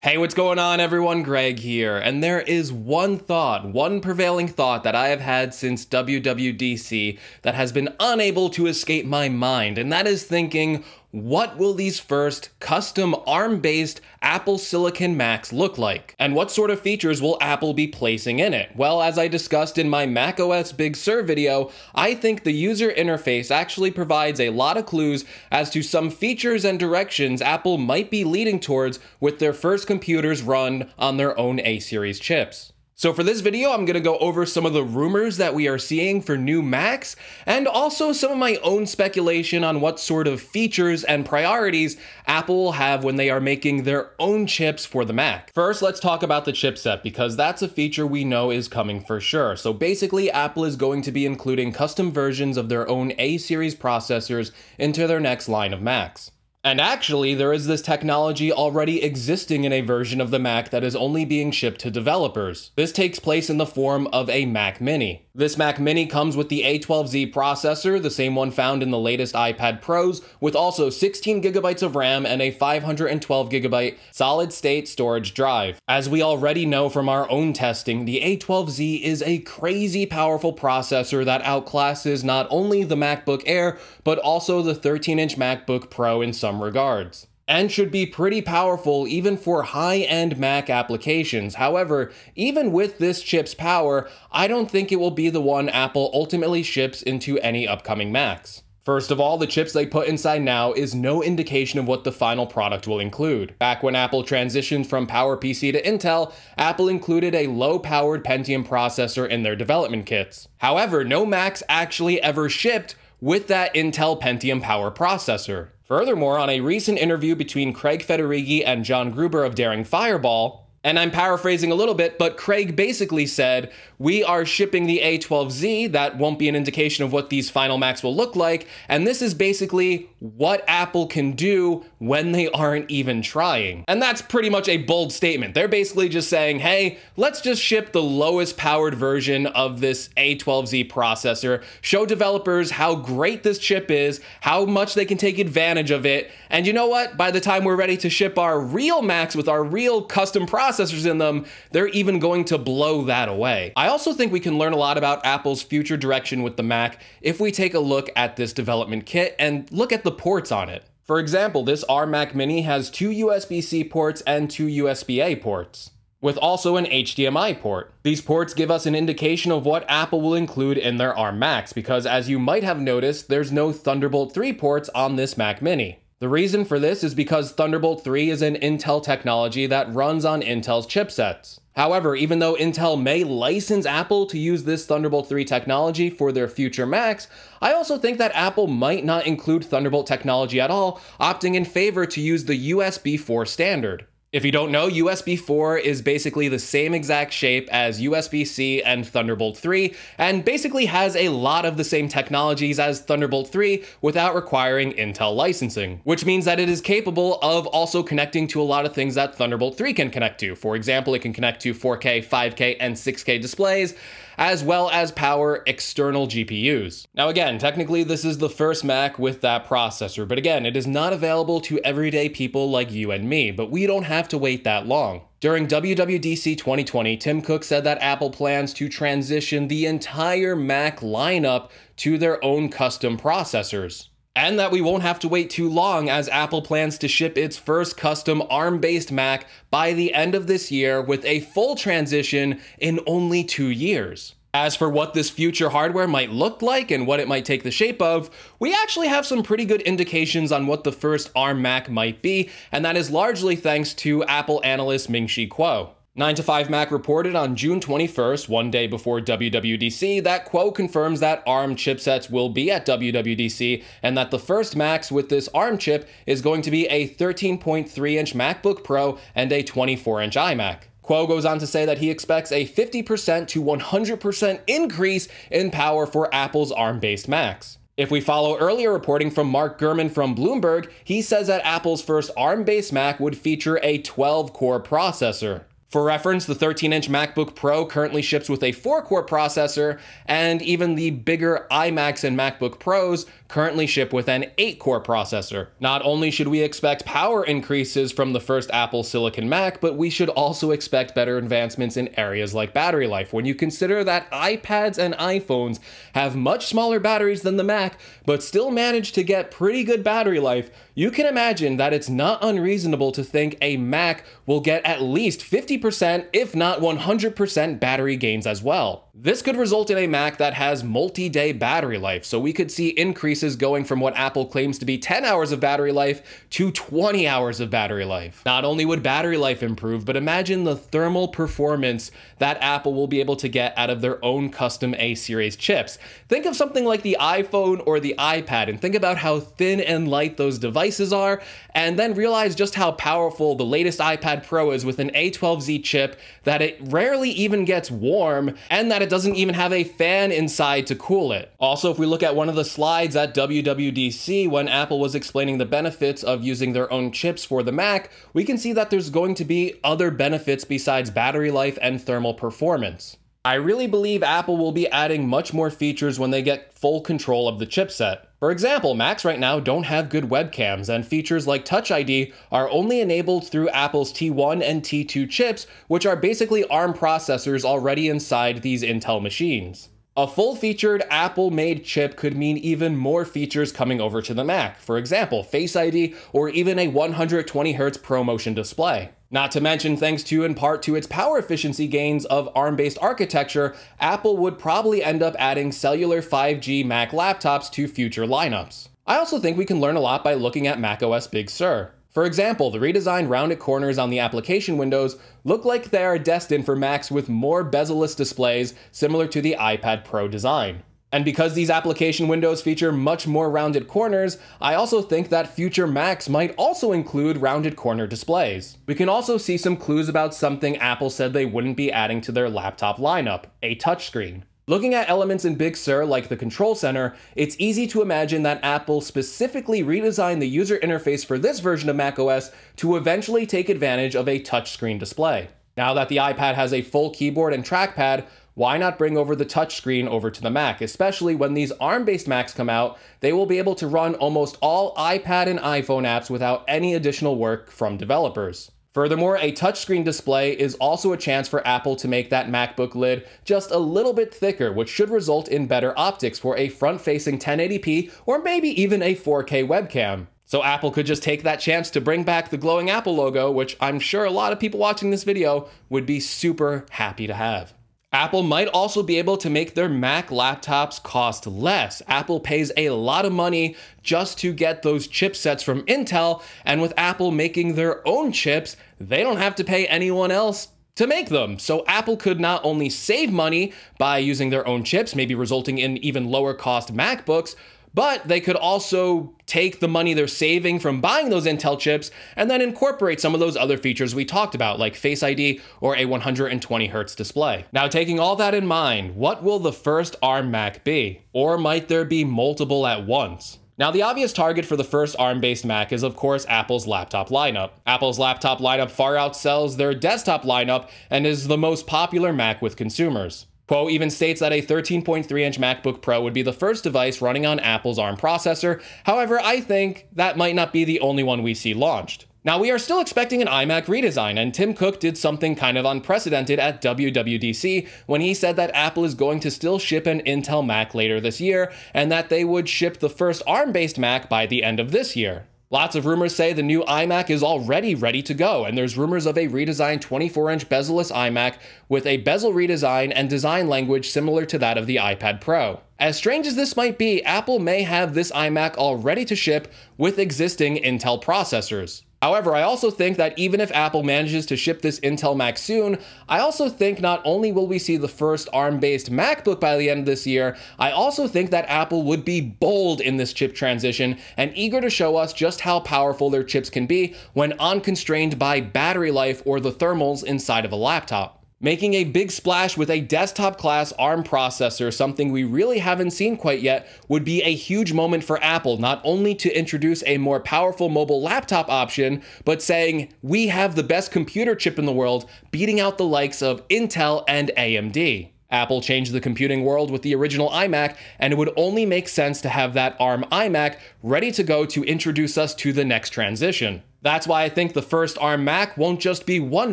Hey, what's going on, everyone? Greg here. And there is one thought, one prevailing thought that I have had since WWDC that has been unable to escape my mind, and that is thinking, what will these first custom ARM based Apple Silicon Macs look like? And what sort of features will Apple be placing in it? Well, as I discussed in my macOS Big Sur video, I think the user interface actually provides a lot of clues as to some features and directions Apple might be leading towards with their first computers run on their own A series chips. So for this video, I'm gonna go over some of the rumors that we are seeing for new Macs, and also some of my own speculation on what sort of features and priorities Apple will have when they are making their own chips for the Mac. First, let's talk about the chipset, because that's a feature we know is coming for sure. So basically, Apple is going to be including custom versions of their own A-series processors into their next line of Macs. And actually, there is this technology already existing in a version of the Mac that is only being shipped to developers. This takes place in the form of a Mac Mini. This Mac Mini comes with the A12Z processor, the same one found in the latest iPad Pros, with also 16 gigabytes of RAM and a 512 gigabyte solid state storage drive. As we already know from our own testing, the A12Z is a crazy powerful processor that outclasses not only the MacBook Air, but also the 13 inch MacBook Pro in some regards and should be pretty powerful even for high-end Mac applications. However, even with this chip's power, I don't think it will be the one Apple ultimately ships into any upcoming Macs. First of all, the chips they put inside now is no indication of what the final product will include. Back when Apple transitioned from PowerPC to Intel, Apple included a low-powered Pentium processor in their development kits. However, no Macs actually ever shipped with that Intel Pentium power processor. Furthermore, on a recent interview between Craig Federighi and John Gruber of Daring Fireball, and I'm paraphrasing a little bit, but Craig basically said, We are shipping the A12Z. That won't be an indication of what these final Macs will look like. And this is basically what Apple can do when they aren't even trying. And that's pretty much a bold statement. They're basically just saying, Hey, let's just ship the lowest powered version of this A12Z processor, show developers how great this chip is, how much they can take advantage of it. And you know what? By the time we're ready to ship our real Macs with our real custom processor, processors in them, they're even going to blow that away. I also think we can learn a lot about Apple's future direction with the Mac if we take a look at this development kit and look at the ports on it. For example, this ARM Mac Mini has two USB-C ports and two USB-A ports with also an HDMI port. These ports give us an indication of what Apple will include in their ARM Macs, because as you might have noticed, there's no Thunderbolt 3 ports on this Mac Mini. The reason for this is because Thunderbolt 3 is an Intel technology that runs on Intel's chipsets. However, even though Intel may license Apple to use this Thunderbolt 3 technology for their future Macs, I also think that Apple might not include Thunderbolt technology at all, opting in favor to use the USB 4 standard. If you don't know, USB 4 is basically the same exact shape as USB C and Thunderbolt 3, and basically has a lot of the same technologies as Thunderbolt 3 without requiring Intel licensing, which means that it is capable of also connecting to a lot of things that Thunderbolt 3 can connect to. For example, it can connect to 4K, 5K, and 6K displays, as well as power external GPUs. Now again, technically this is the first Mac with that processor, but again, it is not available to everyday people like you and me, but we don't have to wait that long. During WWDC 2020, Tim Cook said that Apple plans to transition the entire Mac lineup to their own custom processors and that we won't have to wait too long as Apple plans to ship its first custom ARM based Mac by the end of this year with a full transition in only two years. As for what this future hardware might look like and what it might take the shape of, we actually have some pretty good indications on what the first ARM Mac might be, and that is largely thanks to Apple analyst Ming-Chi Kuo. 9 to 5 Mac reported on June 21st, one day before WWDC, that Kuo confirms that ARM chipsets will be at WWDC and that the first Macs with this ARM chip is going to be a 13.3 inch MacBook Pro and a 24 inch iMac. Kuo goes on to say that he expects a 50% to 100% increase in power for Apple's ARM based Macs. If we follow earlier reporting from Mark Gurman from Bloomberg, he says that Apple's first ARM based Mac would feature a 12 core processor. For reference, the 13 inch MacBook Pro currently ships with a 4 core processor, and even the bigger iMacs and MacBook Pros currently ship with an 8 core processor. Not only should we expect power increases from the first Apple Silicon Mac, but we should also expect better advancements in areas like battery life. When you consider that iPads and iPhones have much smaller batteries than the Mac, but still manage to get pretty good battery life, you can imagine that it's not unreasonable to think a Mac will get at least 50%, if not 100% battery gains as well. This could result in a Mac that has multi-day battery life, so we could see increases going from what Apple claims to be 10 hours of battery life to 20 hours of battery life. Not only would battery life improve, but imagine the thermal performance that Apple will be able to get out of their own custom A-series chips. Think of something like the iPhone or the iPad and think about how thin and light those devices are, and then realize just how powerful the latest iPad Pro is with an A12Z chip, that it rarely even gets warm, and that it doesn't even have a fan inside to cool it. Also, if we look at one of the slides at WWDC when Apple was explaining the benefits of using their own chips for the Mac, we can see that there's going to be other benefits besides battery life and thermal performance. I really believe Apple will be adding much more features when they get full control of the chipset. For example, Macs right now don't have good webcams, and features like Touch ID are only enabled through Apple's T1 and T2 chips, which are basically ARM processors already inside these Intel machines. A full featured Apple made chip could mean even more features coming over to the Mac, for example, Face ID or even a 120Hz ProMotion display. Not to mention, thanks to in part to its power efficiency gains of ARM based architecture, Apple would probably end up adding cellular 5G Mac laptops to future lineups. I also think we can learn a lot by looking at macOS Big Sur. For example, the redesigned rounded corners on the application windows look like they are destined for Macs with more bezel-less displays similar to the iPad Pro design. And because these application windows feature much more rounded corners, I also think that future Macs might also include rounded corner displays. We can also see some clues about something Apple said they wouldn't be adding to their laptop lineup, a touchscreen. Looking at elements in Big Sur like the control center, it's easy to imagine that Apple specifically redesigned the user interface for this version of macOS to eventually take advantage of a touchscreen display. Now that the iPad has a full keyboard and trackpad, why not bring over the touchscreen over to the Mac? Especially when these ARM-based Macs come out, they will be able to run almost all iPad and iPhone apps without any additional work from developers. Furthermore, a touchscreen display is also a chance for Apple to make that MacBook lid just a little bit thicker, which should result in better optics for a front-facing 1080p or maybe even a 4K webcam. So Apple could just take that chance to bring back the glowing Apple logo, which I'm sure a lot of people watching this video would be super happy to have. Apple might also be able to make their Mac laptops cost less. Apple pays a lot of money just to get those chipsets from Intel, and with Apple making their own chips, they don't have to pay anyone else to make them. So Apple could not only save money by using their own chips, maybe resulting in even lower cost MacBooks, but they could also take the money they're saving from buying those Intel chips and then incorporate some of those other features we talked about, like Face ID or a 120Hz display. Now, taking all that in mind, what will the first ARM Mac be? Or might there be multiple at once? Now, the obvious target for the first ARM based Mac is, of course, Apple's laptop lineup. Apple's laptop lineup far outsells their desktop lineup and is the most popular Mac with consumers. Kuo even states that a 13.3 inch MacBook Pro would be the first device running on Apple's ARM processor. However, I think that might not be the only one we see launched. Now, we are still expecting an iMac redesign, and Tim Cook did something kind of unprecedented at WWDC when he said that Apple is going to still ship an Intel Mac later this year, and that they would ship the first ARM based Mac by the end of this year. Lots of rumors say the new iMac is already ready to go, and there's rumors of a redesigned 24 inch bezel-less iMac with a bezel redesign and design language similar to that of the iPad Pro. As strange as this might be, Apple may have this iMac all ready to ship with existing Intel processors. However, I also think that even if Apple manages to ship this Intel Mac soon, I also think not only will we see the first ARM-based MacBook by the end of this year, I also think that Apple would be bold in this chip transition and eager to show us just how powerful their chips can be when unconstrained by battery life or the thermals inside of a laptop. Making a big splash with a desktop class ARM processor, something we really haven't seen quite yet, would be a huge moment for Apple, not only to introduce a more powerful mobile laptop option, but saying, we have the best computer chip in the world, beating out the likes of Intel and AMD. Apple changed the computing world with the original iMac, and it would only make sense to have that ARM iMac ready to go to introduce us to the next transition. That's why I think the first ARM Mac won't just be one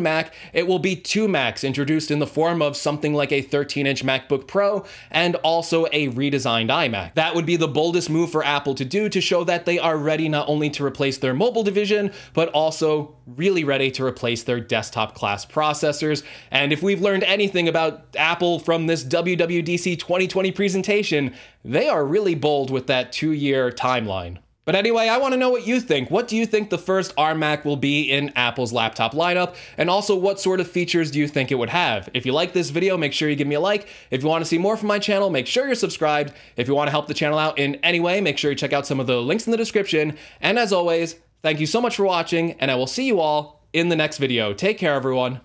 Mac, it will be two Macs introduced in the form of something like a 13 inch MacBook Pro and also a redesigned iMac. That would be the boldest move for Apple to do to show that they are ready not only to replace their mobile division, but also really ready to replace their desktop class processors. And if we've learned anything about Apple from this WWDC 2020 presentation, they are really bold with that two year timeline. But anyway, I want to know what you think. What do you think the first ARM Mac will be in Apple's laptop lineup? And also, what sort of features do you think it would have? If you like this video, make sure you give me a like. If you want to see more from my channel, make sure you're subscribed. If you want to help the channel out in any way, make sure you check out some of the links in the description. And as always, thank you so much for watching, and I will see you all in the next video. Take care, everyone.